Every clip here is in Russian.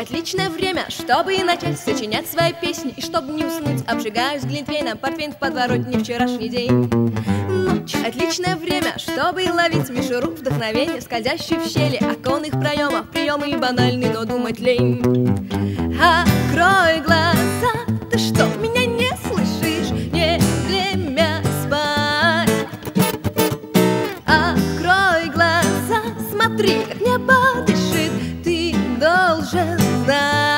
Отличное время, чтобы начать сочинять свои песни И чтобы не уснуть, обжигаюсь глинтвейном Портвейн в подворотне вчерашний день Ночь – отличное время, чтобы ловить мишуру Вдохновение, скользящее в щели оконных проемов. Приемы и банальный, но думать лень. Открой глаза, ты что, меня не слышишь? Не время спать. Открой глаза, смотри, как небо дышит. Ты должен знать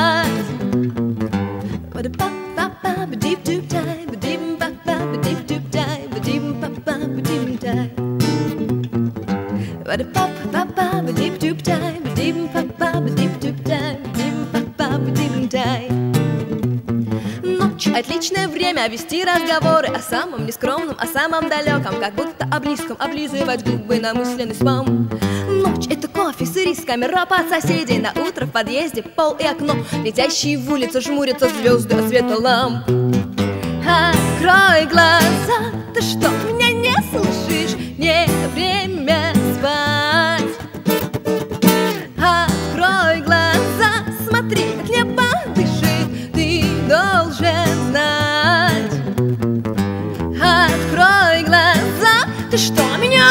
Ночь – отличное время вести разговоры О самом нескромном, о самом далеком Как будто о близком облизывать губы на мысленный спам. Ночь – это кофе с ирисками, ропот соседей На утро в подъезде пол и окно. Летящие в улицу жмурятся звезды от света ламп. Открой глаза, ты что,